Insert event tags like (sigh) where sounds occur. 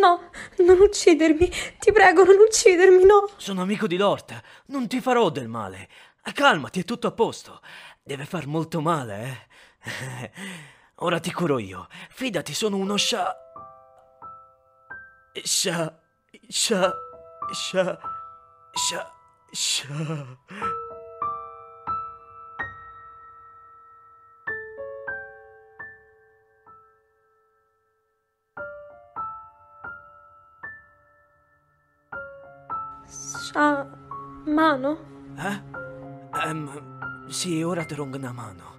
No, non uccidermi. Ti prego, non uccidermi, no. Sono amico di Lort, non ti farò del male. Calmati, è tutto a posto. Deve far molto male, eh? (laughs) Ora ti curo io. Fidati, sono uno scia... Scia... Scia... Scia... Scia... Scia... Sciamano? Eh? Ehm, sì, ora rongo una mano.